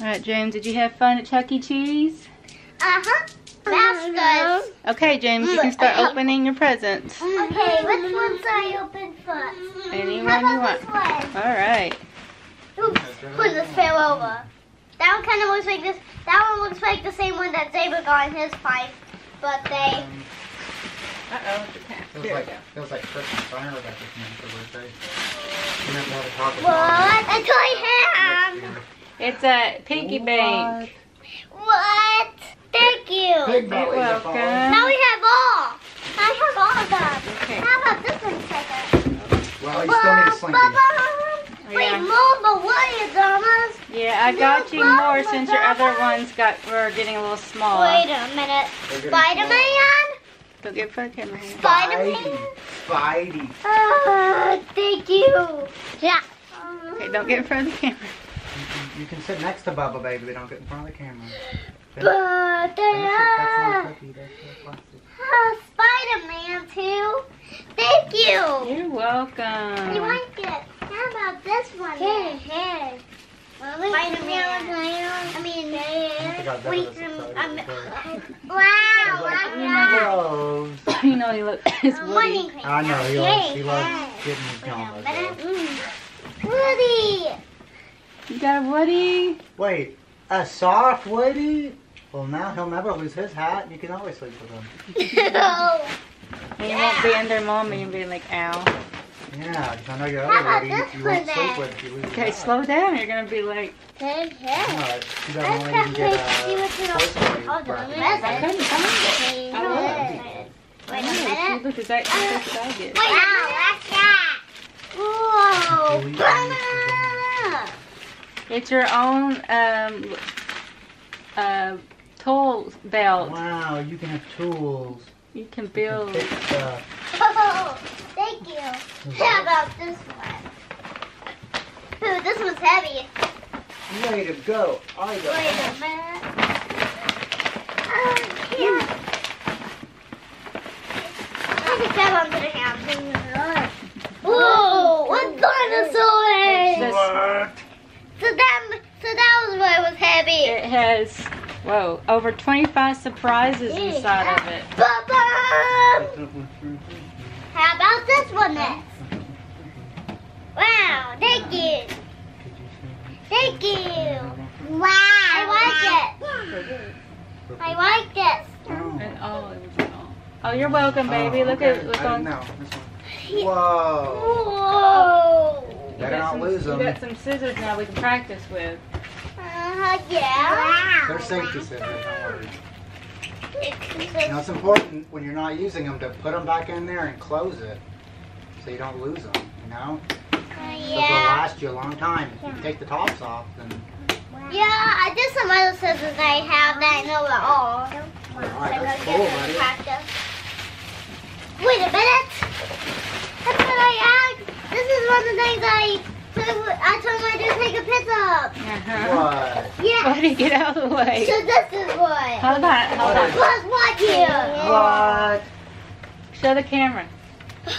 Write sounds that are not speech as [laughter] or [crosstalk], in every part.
All right, James, did you have fun at Chuck E. Cheese? Uh-huh. That's good. Okay, James, you can start opening your presents. Okay, which ones I open first? Anyone How you about want. All right. Oops, who just fell over? That one kind of looks like this. That one looks like the same one that Zaber got in his pipe, but they. Uh-oh. Feels Here we like go. feels like Christmas. I never got this man for birthday. You never had a chocolate What? A toy hand. It's a piggy bank. What? Thank you. Pig You're welcome. Now we have all. I have all of them. Okay. How about this one, Checker? Well, you still need a slinky. Wait, Yeah. more, but what is Thomas? Yeah, I got you more since your other ones got were getting a little small. Wait a minute. They're getting Spider-Man? Go get for the camera. hand. Spider-Man? Spidey. Uh, thank you. Yeah. Okay, don't get in front of the camera. You can, you can sit next to Bubba, baby, but don't get in front of the camera. But That's, there that's not a are cookie. That's a plastic. uh, Spider-Man too. Thank you. You're welcome. You like it? How about this one? Here, here. Spider-Man. I mean, I wait, was um, a um, surprise. [laughs] wow, wow. [laughs] You know he looks [coughs] it's Um, Woody. Woody. I know, he loves, he loves getting his Wait a downloads. minute. though. Mm. Woody. You got a Woody? Wait, a soft Woody? Well, now he'll never lose his hat. You can always sleep with him. No. And you won't be under mommy and be like, ow. Yeah, 'cause I know your How other about Woody you won't one sleep with if you lose Okay, hat. slow down. You're gonna be like, Here, here. No, she doesn't Let's want to even get a uh, what's in Toy Hold on, I couldn't find it. I Wait looked. a I know, minute. Look, is that that's uh, what I get? Wow, that's that. Whoa. Banana. It's your own um uh tool belt. Wow, you can have tools. You can You can build. stuff. Oh, [laughs] thank you. How about this one? Ooh, this one's heavy. Way to go. I go. Wait a minute. Oh, yeah. [laughs] I can grab onto the hand. Whoa, what dinosaur? This- What? So that, so that was why it was heavy. It has whoa over 25 surprises inside of it. Ba-bum! How about this one next? Wow, thank you. Thank you. Wow. I like it. I like this. And oh, it all. Oh, you're welcome, oh, baby. Look at look on. No, this one. Whoa. Whoa. You Better got not some, lose you them. got some scissors now we can practice with. Uh, yeah. They're safety scissors, don't worry. Know, it's important when you're not using them to put them back in there and close it so you don't lose them, you know? Uh, So they'll last you a long time. If you take the tops off, then Yeah, I did some other scissors I have that I know at all. Alright, that's cool, buddy. Practice. Wait a minute. That's what I asked. This is one of the things I I told my dude to take a picture of. Uh-huh. what? Yeah. Buddy, get out of the way. So this is what. Hold on, hold on. Plus what here? What? Show the camera.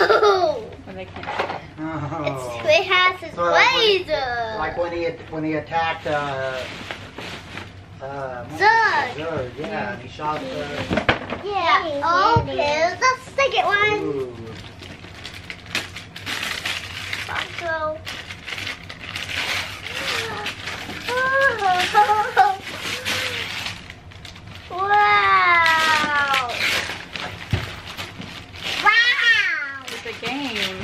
Oh. When they can't. Oh. It's, it has his So like when- laser. Like when he when he attacked uh uh Zurg. Zurg, yeah, and he shot the yeah. Okay, the second one. Ooh. So. Wow! Wow! It's a game.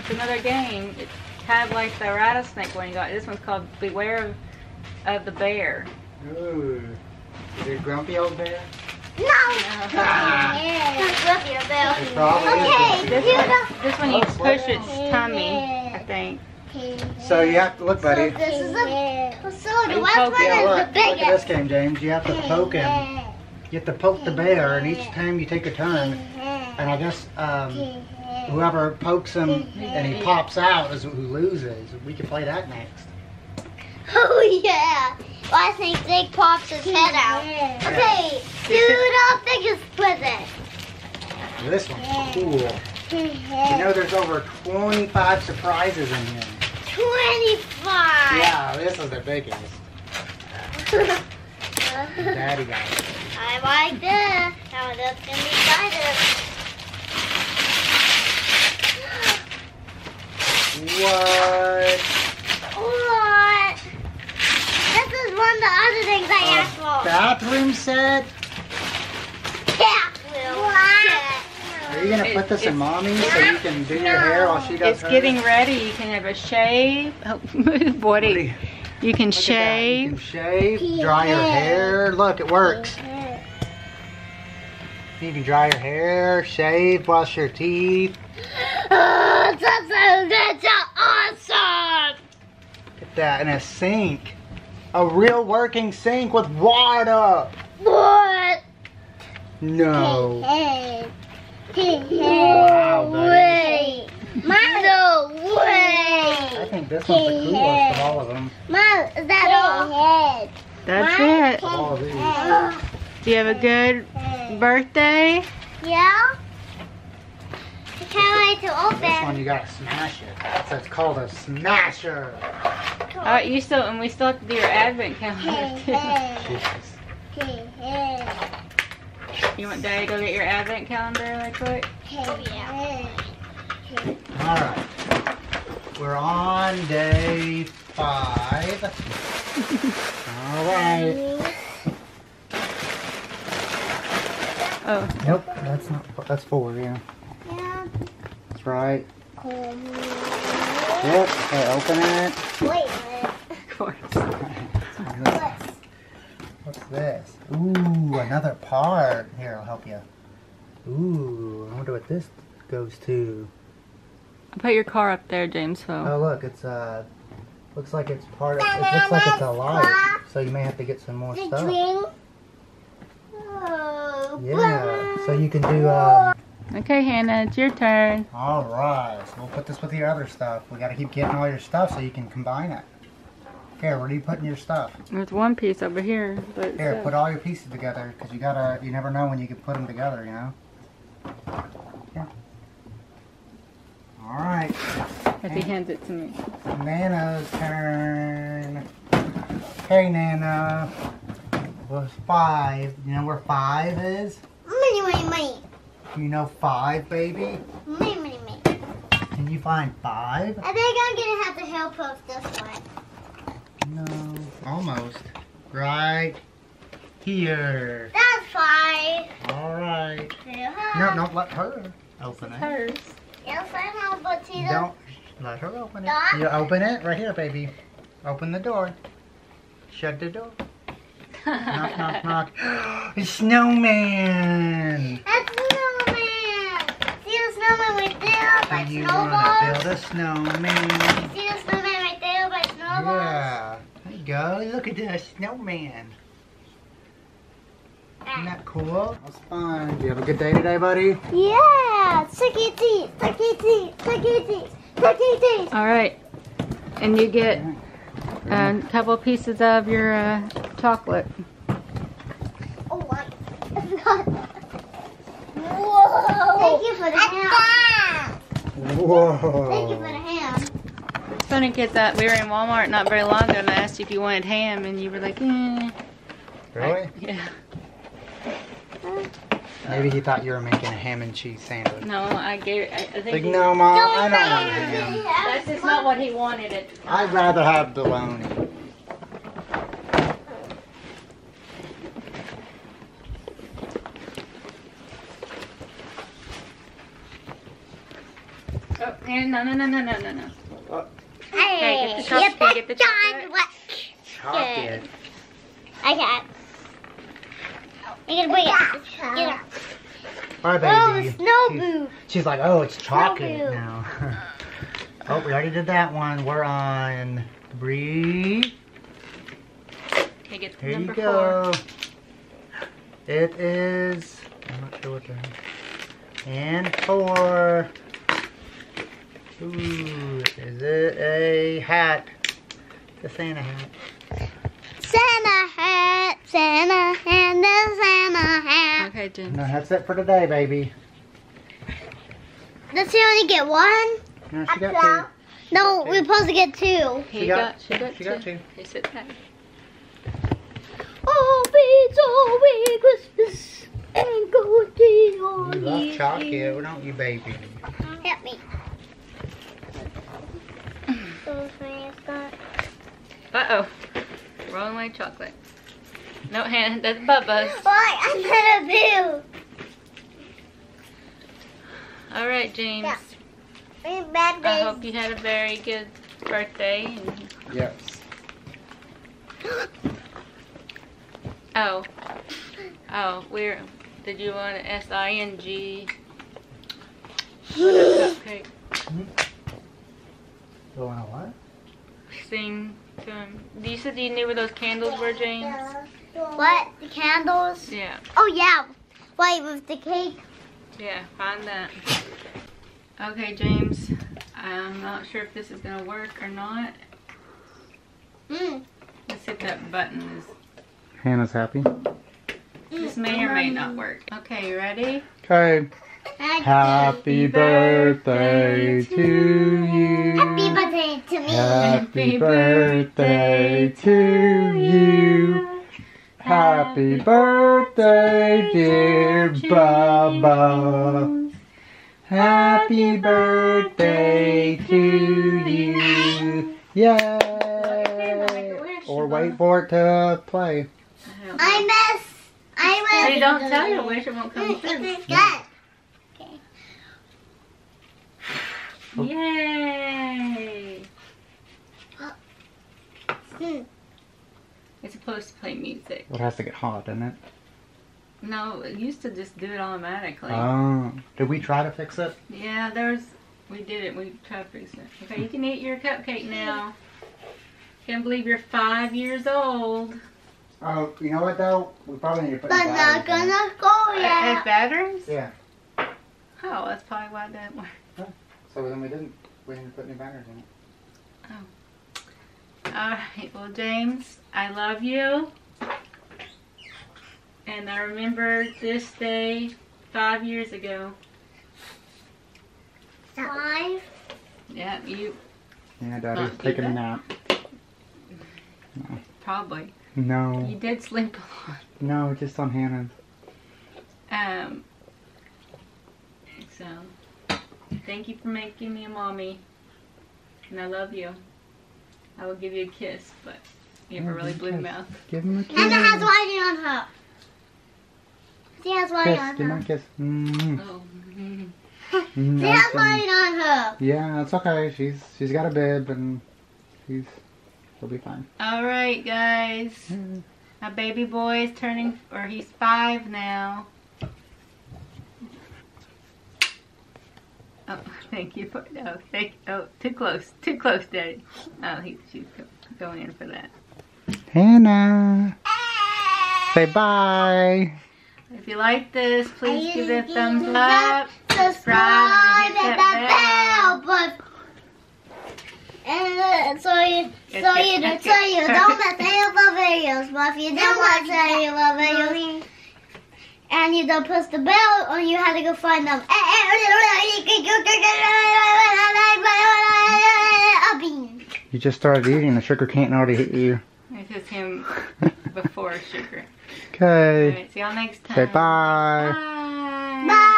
It's another game. It's kind of like the rattlesnake one you got. This one's called Beware of, of the Bear. Ooh. Is it a grumpy old bear? No! Ah. That's [laughs] Fluffy Bell. It probably Okay, grumpy. This one, this one you Oh, push its down. tummy, I think. So you have to look, buddy. So this is a. So the You last poke one it. Yeah, is look, the look at this game, James. You have to poke him. You have to poke the bear, and each time you take a turn, and I guess um, whoever pokes him and he pops out is who loses. We can play that next. [laughs] Oh yeah. Well, I think Zig pops his head out. Okay, do the biggest present. This one's cool. You know, there's over 25 surprises in here. 25. Yeah, this is the biggest. [laughs] Daddy got it. I like this. Now that's gonna be excited. What? What? This is one of the other things I asked for. Bathroom set? Yeah. What? Are you gonna put this in mommy so you can do your hair while she does It's hers? getting ready. You can have a shave. [laughs] Oh, [laughs] Woody, Woody, you can look at that. You can shave. shave, dry your hair. Look, it works. You can dry your hair, shave, brush your teeth. Oh, that's, so, that's so awesome. Get that in a sink. A real working sink with water. What? No. Hey. Wow, buddy. Way. No I think this one's the coolest of all of them. Mom, is that all? That's it. Of all of these. Do you have a good birthday? Yeah? I can't wait to open. This one you gotta smash it. That's it's called a smasher. Oh, you still and we still have to do your advent calendar too. Jesus. You want Daddy to go get your advent calendar right quick? Yeah. Alright. We're on day five. Alright. Oh, Nope, that's not that's four, yeah. Yeah. That's right. Yep, okay, open it. Wait of course. [laughs] What's this? Ooh, another part. Here, I'll help you. Ooh, I wonder what this goes to. Put your car up there, James. Oh, look, it's uh, looks like it's part of. It looks like it's a light, so you may have to get some more The stuff. drink. Oh, Yeah, so you can do um. okay, Hannah, it's your turn. All right, so we'll put this with your other stuff. We got to keep getting all your stuff so you can combine it. Here, where are you putting your stuff? There's one piece over here, but Here, put all your pieces together because you gotta. You never know when you can put them together. You know. Here. All right, If he hands it to me. Nana's turn. Hey, Nana. Was five. You know where five is? Money, money, money. You know five, baby. Money, money, money. Can you find five? I think I'm gonna have to help post this one. No, almost. Right here. That's five. All right. No, No, don't let her open it. Hers. Yes, I know, but see Don't let her open it. Dot? You open it right here, baby. Open the door. Shut the door. knock, knock, [laughs] knock. [gasps] A snowman. That's snowman. See the snowman right there So by you want to snowballs. build a snowman? See the snowman right there by snowballs. Yeah. There you go. Look at that snowman. Isn't that cool? That's fun. Do you have a good day today, buddy? Yeah, sucky teeth, sucky teeth, sucky teeth, sucky teeth. All right, and you get a couple pieces of your uh, chocolate. Oh, what? I forgot. Whoa! Thank you for the ham. Whoa. Thank you for the ham. It's funny because uh, we were in Walmart not very long ago, and I asked you if you wanted ham, and you were like, eh. Really? Yeah. Maybe he thought you were making a ham and cheese sandwich. No, I gave it. I, I think Like, he- no, Mom, I don't want ham. that's just not what he wanted at the time. I'd rather have bologna. Oh, and no, no, no, no, no, no, no. Hey, get the chocolate, get get the chocolate. what? Chocolate. I got. You can bring it. Get it. Bye, Oh, snow She's- boo. She's like, oh, it's chocolate boo. now. [laughs] oh, we already did that one. We're on three. Okay, get Here you number go. It is. I'm not sure what the. And four. Ooh, is it a hat? The Santa hat. Santa hat, Santa hat, the Santa hat. Okay, Jen. No, that's it for today, baby. Does she only get one? No, she got two. No, we're supposed to get two. He she got, got, she got, she got two. He said that. Oh, it's always Christmas and gold on you. You love chocolate, don't you, baby? Help me. So uh, Uh oh. Rolling away chocolate. No, Hannah, that's Bubba's. Why? I'm gonna boo. All right, James. Yeah. I'm I hope you had a very good birthday. And, Yes. [gasps] oh. Oh, we're. Did you want an S I N G? [gasps] Cupcake. You want a what? Sing to him. You said you knew where those candles were, James? What? The candles? Yeah. Oh yeah. Wait, with the cake. Yeah, find that. Okay, James. I'm not sure if this is gonna work or not. Mm. Let's hit that button is. Hannah's happy. This may or may not work. Okay, you ready? Okay. Happy birthday to you. Happy birthday to me. Happy birthday to you. Happy birthday, dear Bubba. Happy birthday to you. Yay! Or wait for it to play. I don't. I miss. I miss. Hey, don't tell your wish, it won't come true. Yay! Hmm. It's supposed to play music. It has to get hot, doesn't it? No, it used to just do it automatically. Oh. Did we try to fix it? yeah, there's. We did it. We tried to fix it. Okay, you can eat your cupcake now. Can't believe you're five years old. Oh, you know what though? We probably need to put But not gonna go Uh, Has batteries? Yeah. Oh, that's probably why that worked. So then we didn't. We didn't put new banners in it. Oh. Alright, well, James, I love you. And I remember this day five years ago. Five. Yeah, you Yeah, Daddy's taking a that? nap. probably. No. You did sleep a lot. No, just on Hannah. Um, so, thank you for making me a mommy. And I love you. I will give you a kiss, but you have a Oh, really blue kiss. mouth. Give him a kiss. Hannah has whiting on her. She has whiting Kiss. on Give him her. a kiss. Mm. Oh, mm. Mm, She has that's, whiting on her. yeah, it's okay. She's she's got a bib and she's she'll be fine. Alright, guys. My baby boy is turning, or he's five now. Oh, thank you for, no, thank, oh, too close, too close, Daddy. Oh, he, she's going in for that. Hannah, say bye. If you like this, please give it a thumbs it up. Subscribe and hit and that the bell button. And uh, so you, Yes, so yes, you, yes, so you yes. don't miss any of the videos. But if you don't watch any of the videos, and you don't press the bell, or you have to go find them. You just started eating. The sugar can't already hit you. This is him before sugar. Okay. Alright, see y'all next time. Say bye. Bye.